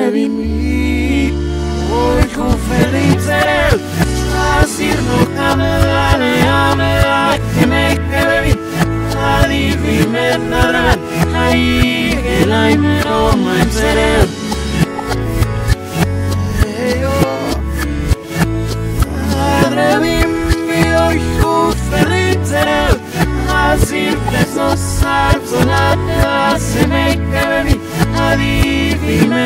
redimir. Hoy con felices, así no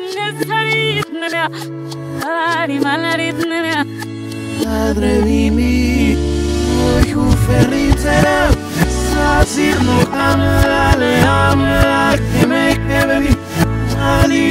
ei panne sarit nemea. Ari malarit nemea. Padre vimi, hoy hu ferritera. Sasir no amale amla que me quede vi. Ali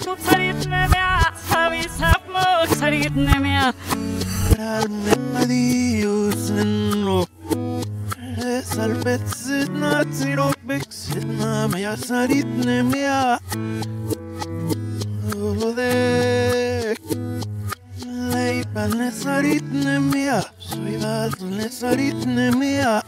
Ave tu sarit nemea, savi sapmo sarit nemea. Almedius no Salvetsit na tsirok beksit na maya sarit nemia Odek Leipan le sarit nemia Soy vas le sarit nemia